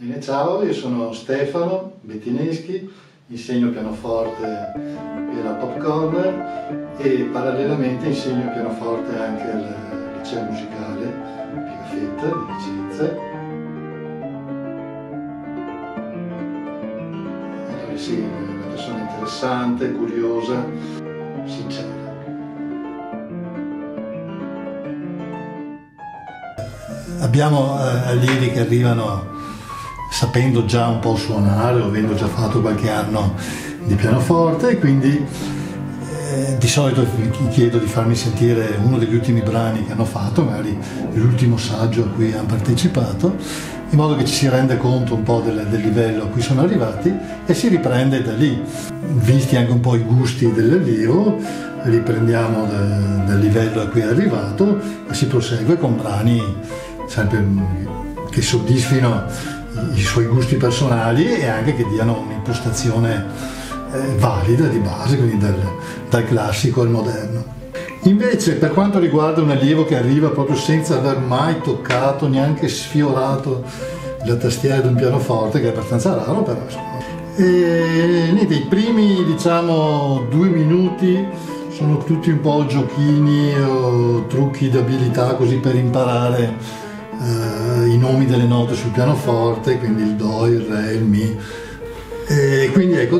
Bene, ciao, io sono Stefano Bettineschi, insegno pianoforte qui alla Popcorn e parallelamente insegno pianoforte anche al liceo musicale Pigafetta di Vicenza. Allora sì, una persona interessante, curiosa, sincera. Abbiamo eh, allievi che arrivano sapendo già un po' suonare avendo già fatto qualche anno di pianoforte e quindi eh, di solito chiedo di farmi sentire uno degli ultimi brani che hanno fatto, magari l'ultimo saggio a cui hanno partecipato, in modo che ci si renda conto un po' del, del livello a cui sono arrivati e si riprende da lì. Visti anche un po' i gusti dell'allievo, riprendiamo da, dal livello a cui è arrivato e si prosegue con brani sempre che soddisfino i suoi gusti personali e anche che diano un'impostazione eh, valida di base, quindi dal, dal classico al moderno. Invece per quanto riguarda un allievo che arriva proprio senza aver mai toccato, neanche sfiorato la tastiera di un pianoforte, che è abbastanza raro però insomma. E niente, i primi diciamo due minuti sono tutti un po' giochini o trucchi abilità così per imparare eh, i nomi delle note sul pianoforte, quindi il Do, il Re, il Mi. E quindi ecco,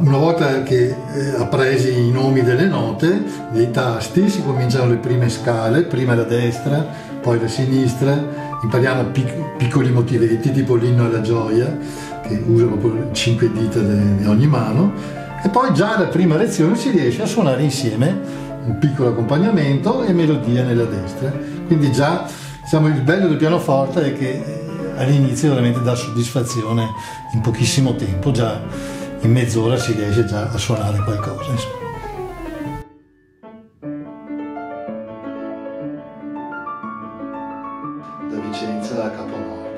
una volta che eh, appresi i nomi delle note, dei tasti, si cominciano le prime scale, prima la destra, poi la sinistra, impariamo pic- piccoli motivetti tipo l'inno alla gioia, che usa proprio cinque dita di ogni mano, e poi già alla prima lezione si riesce a suonare insieme un piccolo accompagnamento e melodia nella destra. Quindi già diciamo, il bello del pianoforte è che eh, all'inizio veramente dà soddisfazione in pochissimo tempo, già in mezz'ora si riesce già a suonare qualcosa. Insomma. Da Vicenza a Caponord,